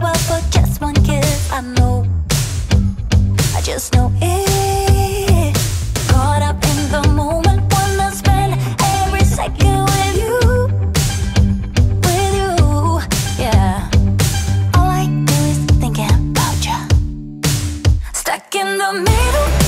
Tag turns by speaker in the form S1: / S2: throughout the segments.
S1: well for just one kiss. I know, I just know it. Caught up in the moment, wanna spend every second with you. With you, yeah. All I do is thinking about you. Stuck in the middle.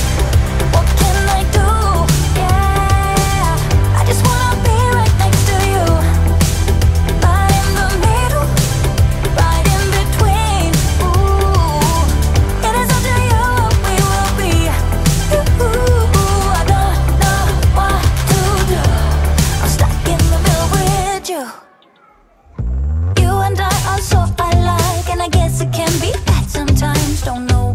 S1: you. You and I are so alike And I guess it can be bad sometimes. Don't know